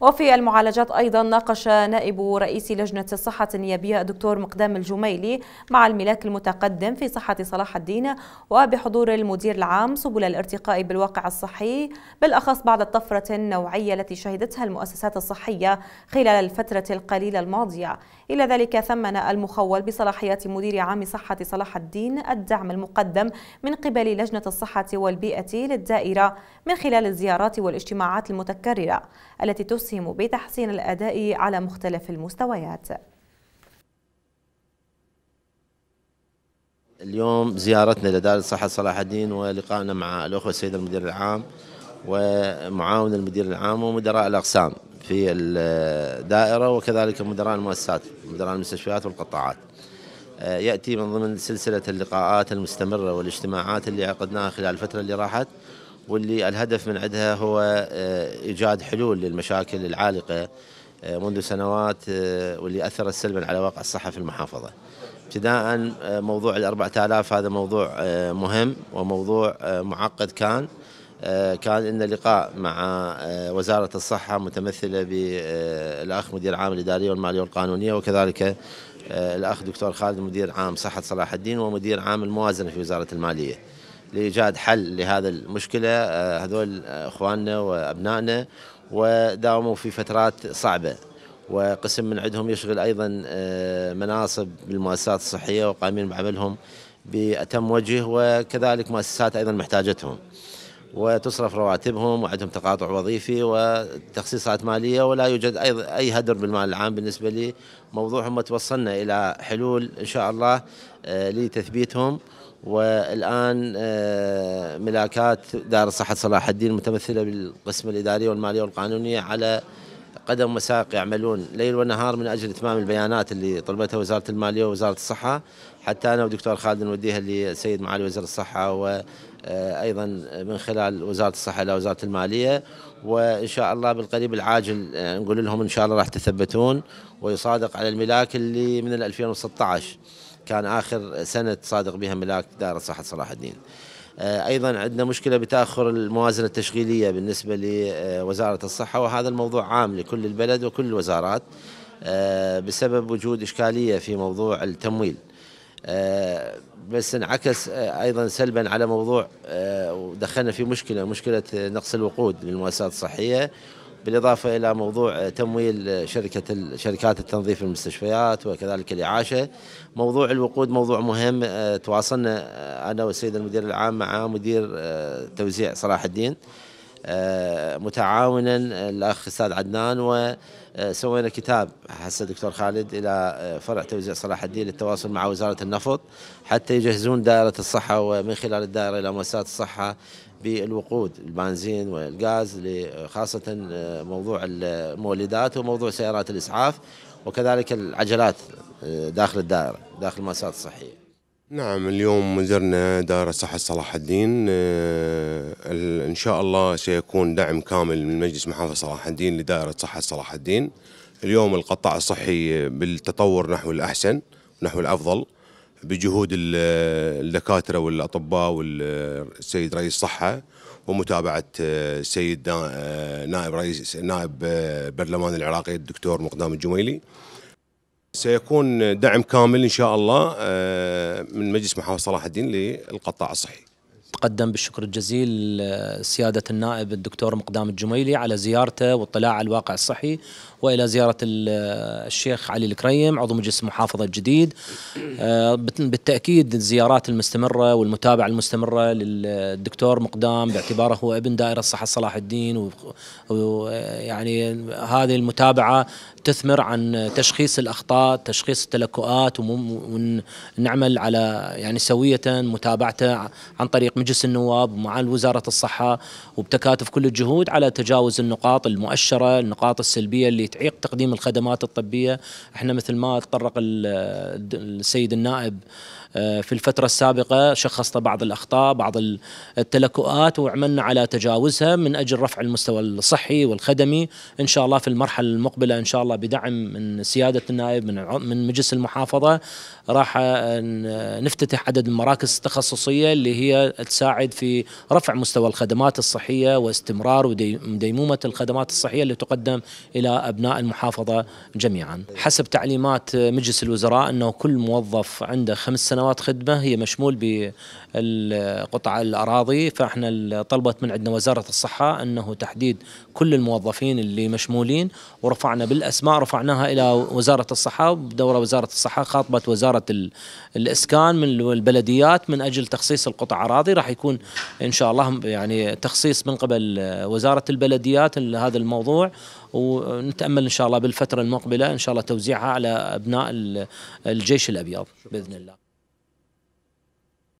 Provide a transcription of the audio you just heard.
وفي المعالجات أيضا ناقش نائب رئيس لجنة الصحة النيابية الدكتور مقدام الجميلي مع الملاك المتقدم في صحة صلاح الدين وبحضور المدير العام سبل الارتقاء بالواقع الصحي بالأخص بعد الطفرة النوعية التي شهدتها المؤسسات الصحية خلال الفترة القليلة الماضية. إلى ذلك ثمن المخول بصلاحيات مدير عام صحة صلاح الدين الدعم المقدم من قبل لجنة الصحة والبيئة للدائرة من خلال الزيارات والاجتماعات المتكررة التي تسهم بتحسين الأداء على مختلف المستويات. اليوم زيارتنا لدار الصحة صلاح الدين ولقائنا مع الأخوة السيد المدير العام ومعاون المدير العام ومدراء الأقسام في الدائرة وكذلك مدراء المؤسسات مدراء المستشفيات والقطاعات. يأتي من ضمن سلسلة اللقاءات المستمرة والاجتماعات اللي عقدناها خلال الفترة اللي راحت واللي الهدف من عندها هو آه، إيجاد حلول للمشاكل العالقة آه، منذ سنوات واللي أثرت سلبا على واقع الصحة في المحافظة. ابتداء موضوع الأربعة آلاف هذا موضوع مهم وموضوع معقد كان كان لنا لقاء مع وزارة الصحة متمثلة بالأخ مدير العام الإدارية والمالية والقانونية وكذلك الأخ دكتور خالد مدير عام صحة صلاح الدين ومدير عام الموازنة في وزارة المالية. لإيجاد حل لهذا المشكلة هذول إخواننا وأبنائنا وداوموا في فترات صعبة. وقسم من عندهم يشغل أيضا مناصب بالمؤسسات الصحية وقائمين بعملهم بأتم وجه وكذلك مؤسسات أيضا محتاجتهم. وتصرف رواتبهم وعندهم تقاطع وظيفي وتخصيصات مالية ولا يوجد اي أي هدر بالمال العام بالنسبة لي. موضوعهم توصلنا إلى حلول إن شاء الله آه، لتثبيتهم. والآن آه، ملاكات دار الصحة صلاح الدين متمثلة بالقسم الاداريه والمالية والقانونية على قدم وساق يعملون ليل ونهار من أجل إتمام البيانات اللي طلبتها وزارة المالية ووزارة الصحة. حتى أنا ودكتور خالد نوديها لسيد معالي وزير الصحة وأيضا من خلال وزارة الصحة إلى وزارة المالية. وإن شاء الله بالقريب العاجل نقول لهم إن شاء الله راح تثبتون. ويصادق على الملاك اللي من 2016 كان آخر سنة تصادق بها ملاك دار الصحة صلاح الدين. أيضا عندنا مشكلة بتأخر الموازنة التشغيلية بالنسبة لوزارة الصحة وهذا الموضوع عام لكل البلد وكل الوزارات بسبب وجود إشكالية في موضوع التمويل. آه، بس انعكس آه، أيضا سلبا على موضوع آه، ودخلنا في مشكلة مشكلة نقص الوقود للمؤسسات الصحية بالإضافة إلى موضوع تمويل شركة شركات التنظيف المستشفيات وكذلك الإعاشة. موضوع الوقود موضوع مهم. تواصلنا أنا والسيد المدير العام مع مدير توزيع صلاح الدين. متعاونا الأخ أستاذ عدنان وسوينا كتاب هسه دكتور خالد إلى فرع توزيع صلاح الدين للتواصل مع وزارة النفط حتى يجهزون دائرة الصحة ومن خلال الدائرة إلى مؤسسات الصحة بالوقود البنزين والغاز خاصة موضوع المولدات وموضوع سيارات الإسعاف وكذلك العجلات داخل الدائرة داخل المؤسسات الصحية. نعم اليوم مديرنا دار صحة صلاح الدين آه، إن شاء الله سيكون دعم كامل من مجلس محافظة صلاح الدين لدائرة صحة صلاح الدين. اليوم القطاع الصحي بالتطور نحو الأحسن نحو الأفضل بجهود الدكاترة والأطباء والسيد رئيس الصحة ومتابعة آه، السيد آه، نائب رئيس نائب البرلمان العراقي الدكتور مقدام الجميلي. سيكون دعم كامل إن شاء الله آه، من مجلس محافظه صلاح الدين للقطاع الصحي. تقدم بالشكر الجزيل آه، سيادة النائب الدكتور مقدام الجميلي على زيارته واطلاع على الواقع الصحي وإلى زيارة الشيخ علي الكريم عضو مجلس المحافظه الجديد آه، بالتأكيد الزيارات المستمرة والمتابعة المستمرة للدكتور مقدام باعتباره هو ابن دائرة الصحة صلاح الدين ويعني هذه المتابعة تثمر عن تشخيص الأخطاء، تشخيص التلكؤات ونعمل على يعني سوية متابعته عن طريق مجلس النواب ومع وزارة الصحة وبتكاتف كل الجهود على تجاوز النقاط المؤشرة، النقاط السلبية اللي تعيق تقديم الخدمات الطبية، إحنا مثل ما تطرق السيد النائب آه، في الفترة السابقة شخصنا بعض الأخطاء بعض التلكؤات وعملنا على تجاوزها من أجل رفع المستوى الصحي والخدمي. إن شاء الله في المرحلة المقبلة إن شاء الله بدعم من سيادة النائب من من مجلس المحافظة. راح نفتتح عدد المراكز التخصصية اللي هي تساعد في رفع مستوى الخدمات الصحية واستمرار وديمومة الخدمات الصحية اللي تقدم إلى أبناء المحافظة جميعا. حسب تعليمات مجلس الوزراء أنه كل موظف عنده خمس سنوات خدمة هي مشمول بقطع الأراضي فإحنا طلبت من عندنا وزارة الصحة أنه تحديد كل الموظفين اللي مشمولين ورفعنا بالأسماء رفعناها إلى وزارة الصحة بدورة وزارة الصحة خاطبت وزارة الإسكان من البلديات من أجل تخصيص القطع أراضي راح يكون إن شاء الله يعني تخصيص من قبل وزارة البلديات لهذا الموضوع ونتأمل إن شاء الله بالفترة المقبلة إن شاء الله توزيعها على أبناء الجيش الأبيض. بإذن الله.